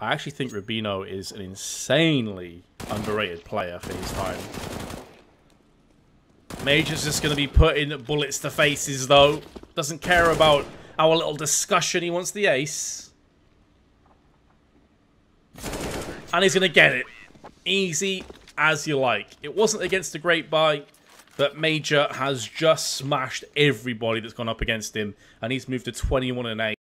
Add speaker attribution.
Speaker 1: I actually think Rubino is an insanely underrated player for his time. MAJ3R's just going to be putting bullets to faces, though. Doesn't care about our little discussion. He wants the ace. And he's going to get it. Easy as you like. It wasn't against the Great Buy, but Major has just smashed everybody that's gone up against him. And he's moved to 21 and 8.